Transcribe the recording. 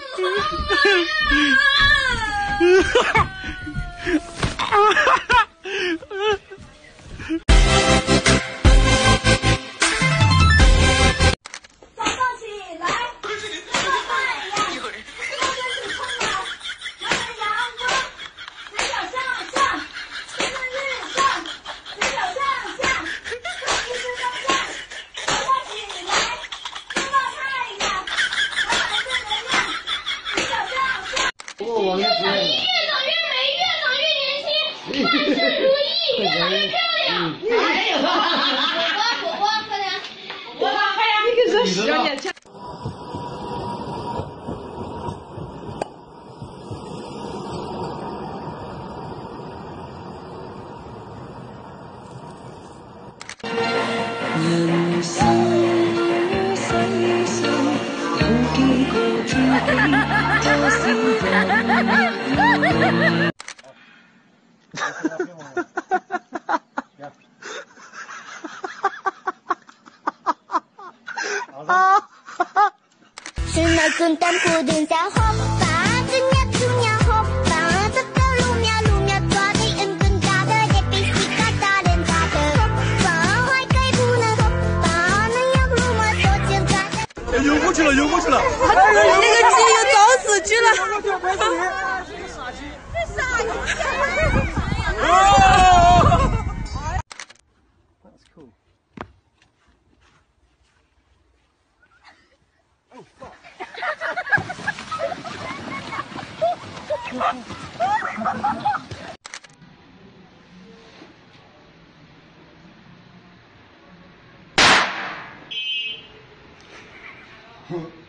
你还啊啊我们越长越美，越长越年轻，万事如意，越长越漂亮。哎呦，果果果果，快点，果果快点，你可是小年轻。有几个注定多少人？Suna kuntam kudin sa hoppa, dunya 了，游过去了。那个鸡又早死去了。哼 哼